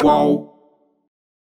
Qual?